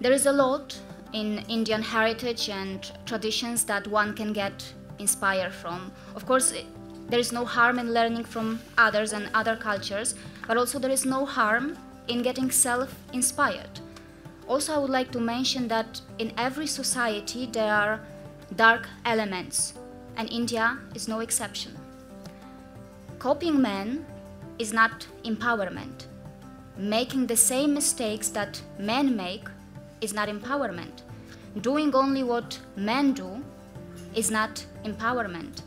There is a lot in Indian heritage and traditions that one can get inspired from. Of course, there is no harm in learning from others and other cultures, but also there is no harm in getting self inspired. Also, I would like to mention that in every society there are dark elements, and India is no exception. Copying men is not empowerment. Making the same mistakes that men make is not empowerment. Doing only what men do is not empowerment.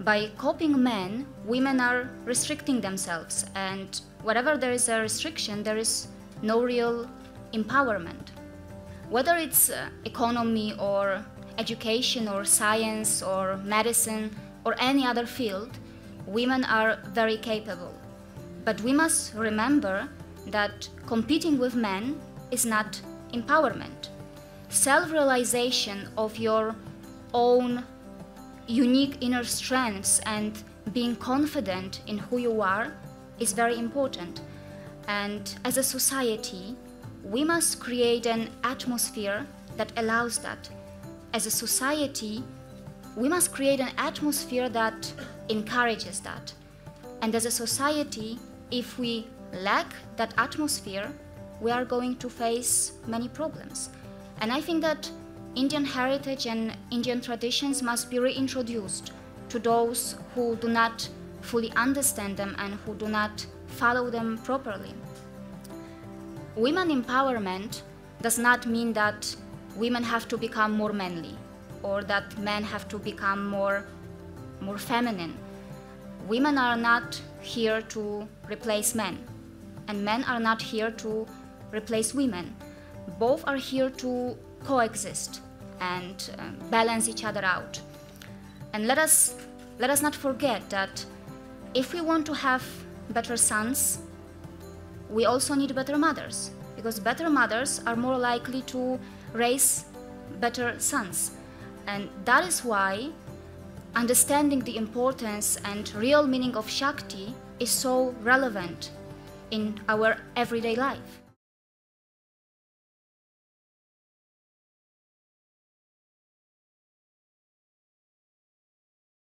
By copying men, women are restricting themselves, and wherever there is a restriction, there is no real empowerment. Whether it's uh, economy or education or science or medicine or any other field, women are very capable. But we must remember that competing with men is not empowerment. Self realization of your own unique inner strengths and being confident in who you are is very important. And as a society, we must create an atmosphere that allows that. As a society, we must create an atmosphere that encourages that. And as a society, if we lack that atmosphere, we are going to face many problems. And I think that Indian heritage and Indian traditions must be reintroduced to those who do not fully understand them and who do not follow them properly. Women empowerment does not mean that women have to become more manly or that men have to become more, more feminine. Women are not here to replace men, and men are not here to replace women. Both are here to coexist and uh, balance each other out. And let us let us not forget that if we want to have better sons, we also need better mothers because better mothers are more likely to raise better sons. And that is why understanding the importance and real meaning of Shakti is so relevant in our everyday life.